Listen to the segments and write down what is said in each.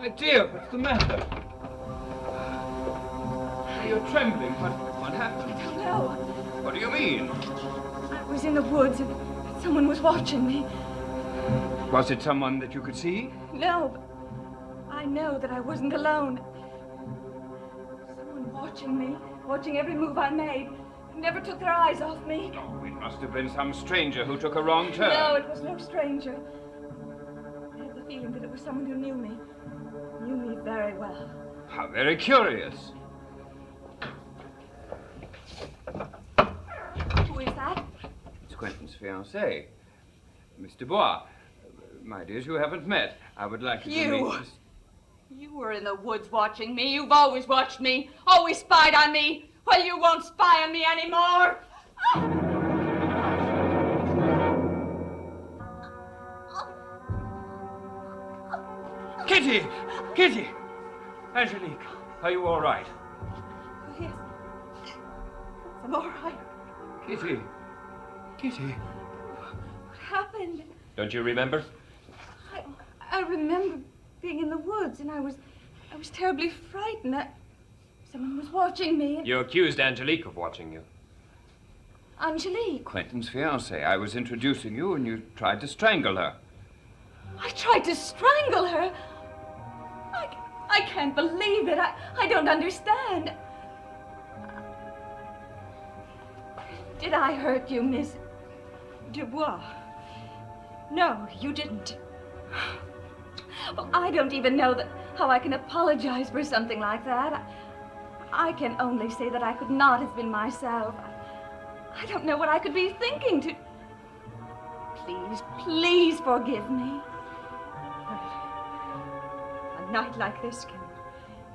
My dear, what's the matter? You're trembling. What, what happened? No, What do you mean? I was in the woods and someone was watching me. Was it someone that you could see? No, but I know that I wasn't alone. Someone watching me, watching every move I made, never took their eyes off me. Oh, it must have been some stranger who took a wrong turn. No, it was no stranger. I had the feeling that it was someone who knew me, knew me very well. How very curious. Who is that? It's Quentin's fiancé, Miss Dubois. My dears, you haven't met. I would like you, to meet. You were in the woods watching me. You've always watched me, always spied on me. Well, you won't spy on me anymore. Kitty! Kitty! Angelique, are you all right? Oh, yes. I'm all right. Kitty! Kitty! What happened? Don't you remember? I, I remember being in the woods, and I was, I was terribly frightened. I, someone was watching me. You accused Angelique of watching you. Angelique. Quentin's fiancé. I was introducing you and you tried to strangle her. I tried to strangle her. I, can't believe it. I, I don't understand. Did I hurt you, Miss Dubois? No, you didn't. Well, I don't even know that how I can apologize for something like that. I, I can only say that I could not have been myself. I, I don't know what I could be thinking to. Please, please forgive me. A night like this can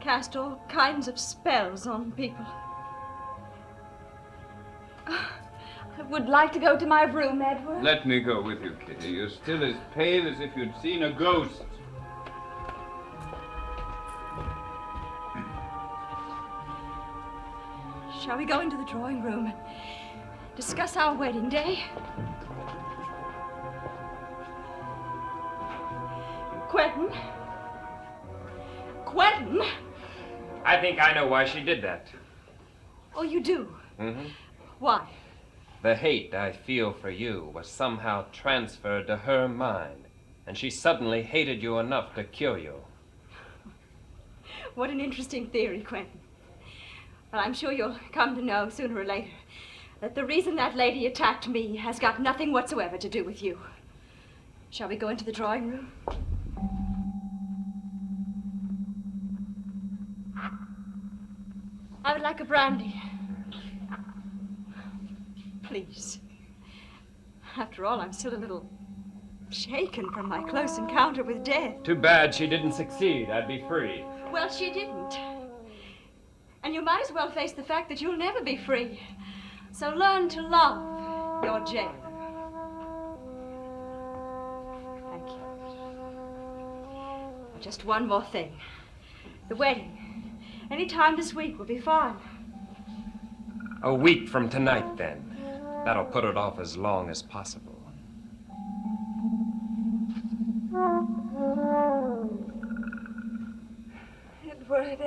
cast all kinds of spells on people. I would like to go to my room, Edward. Let me go with you, Kitty. You're still as pale as if you'd seen a ghost. Shall we go into the drawing room and discuss our wedding day? Quentin? Quentin? I think I know why she did that. Oh, you do? Mm-hmm. Why? The hate I feel for you was somehow transferred to her mind, and she suddenly hated you enough to kill you. What an interesting theory, Quentin. Well, I'm sure you'll come to know sooner or later that the reason that lady attacked me has got nothing whatsoever to do with you. Shall we go into the drawing room? I would like a brandy. Please. After all, I'm still a little shaken from my close encounter with death. Too bad she didn't succeed. I'd be free. Well, she didn't. And you might as well face the fact that you'll never be free. So learn to love your jailer. Thank you. Just one more thing. The wedding. Any time this week will be fine. A week from tonight, then. That'll put it off as long as possible. Edward.